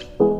you.